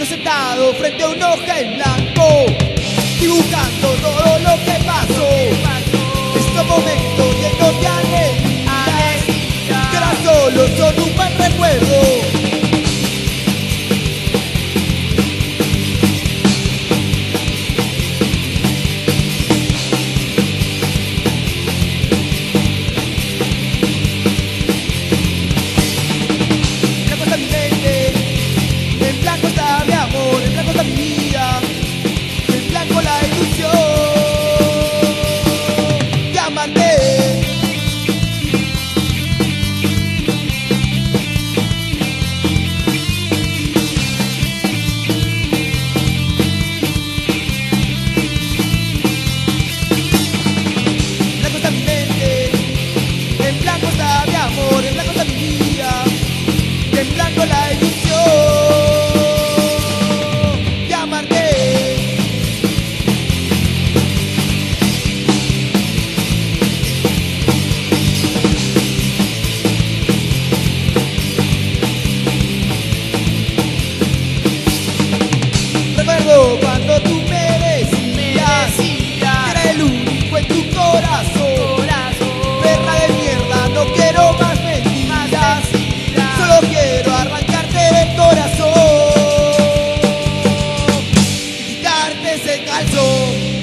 Estoy sentado frente a un hoja en blanco, dibujando cuando tú me decías, que era el único en tu corazón. Perra de mierda, no quiero más mentiras, solo quiero arrancarte del corazón y quitarte ese calzón.